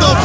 the